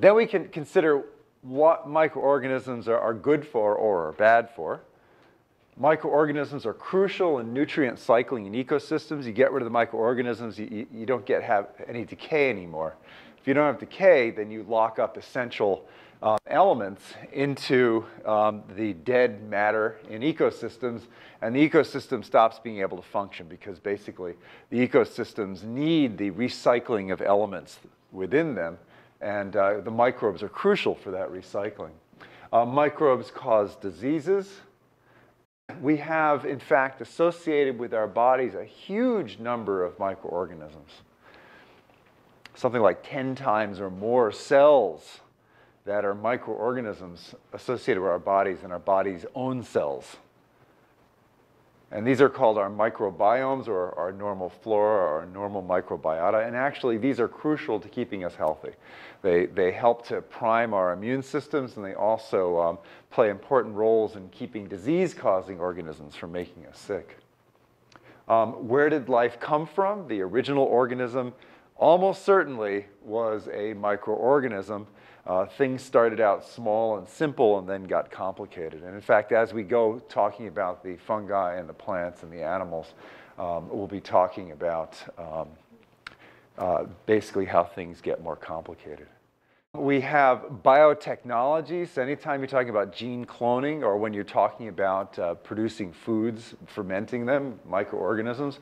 Then we can consider what microorganisms are, are good for or are bad for. Microorganisms are crucial in nutrient cycling in ecosystems. You get rid of the microorganisms, you, you don't get have any decay anymore. If you don't have decay, then you lock up essential um, elements into um, the dead matter in ecosystems, and the ecosystem stops being able to function because basically the ecosystems need the recycling of elements within them, and uh, the microbes are crucial for that recycling. Uh, microbes cause diseases. We have, in fact, associated with our bodies a huge number of microorganisms. Something like 10 times or more cells that are microorganisms associated with our bodies and our body's own cells. And these are called our microbiomes or our normal flora or our normal microbiota. And actually, these are crucial to keeping us healthy. They, they help to prime our immune systems and they also um, play important roles in keeping disease causing organisms from making us sick. Um, where did life come from? The original organism almost certainly was a microorganism uh, things started out small and simple and then got complicated. And in fact, as we go talking about the fungi and the plants and the animals, um, we'll be talking about um, uh, basically how things get more complicated. We have biotechnologies. Anytime you're talking about gene cloning or when you're talking about uh, producing foods, fermenting them, microorganisms,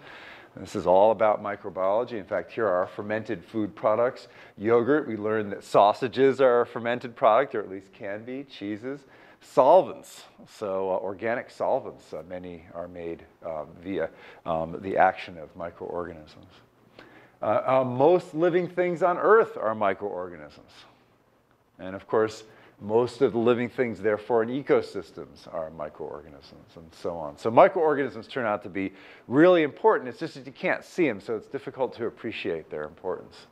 this is all about microbiology. In fact, here are fermented food products. Yogurt, we learned that sausages are a fermented product, or at least can be, cheeses. Solvents, so uh, organic solvents, uh, many are made uh, via um, the action of microorganisms. Uh, uh, most living things on Earth are microorganisms. And of course, most of the living things, therefore, in ecosystems are microorganisms and so on. So microorganisms turn out to be really important. It's just that you can't see them, so it's difficult to appreciate their importance.